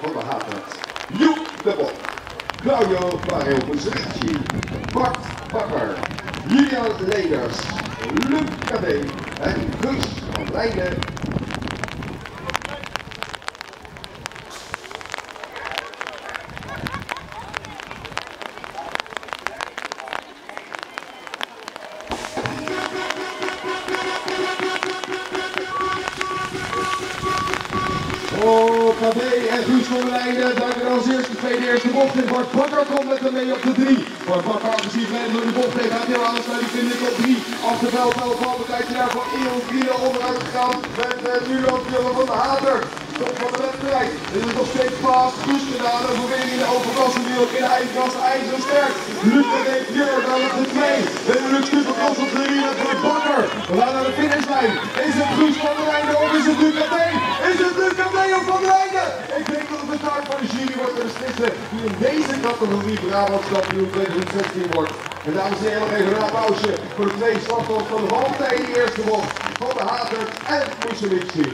van de Hatert. Joep de Bok. Claudio Mario Busricci. Bart Bakker. Julian Leders. Luc Kadé. En Guus van Leiden. Eerste bocht in. Bart Bakker komt met hem mee op de drie. Bart Bakker agressief mee door de bocht heeft. Gaat heel aansluiting in de top 3. Achterveld van een tijdje daarvan Ilo Guido onderuit gegaan. Met uh, Nuland Willem van de Hater. Top van de wedstrijd. Dit is nog steeds vast. Guus gedaan. Overwinning in de overklassenwereld in de eindklasse. IJzersterk. Luc heeft hier dan op de 2. En Luc superklas op de 3 met Bart Bakker. We gaan naar de finishlijn. Is het Guus van der Leiden of is het Luc Adé? Is het Luc Adé of van der Leiden? Ik denk de jury wordt beslissen die in deze categorie Brabant kampioen 2016 wordt. En dames en heren, nog even een applausje voor de twee slachtoffers van de valpartij in de eerste bocht van de Hater en Muselici.